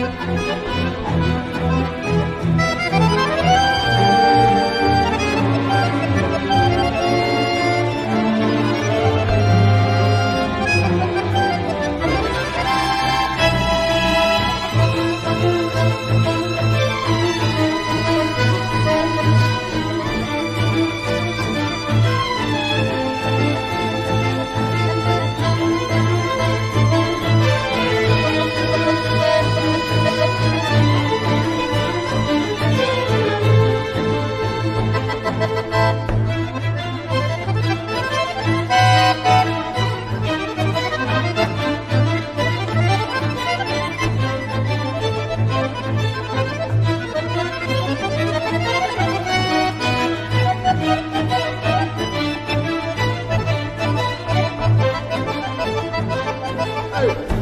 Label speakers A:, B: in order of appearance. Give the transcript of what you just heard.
A: Thank you. 哎。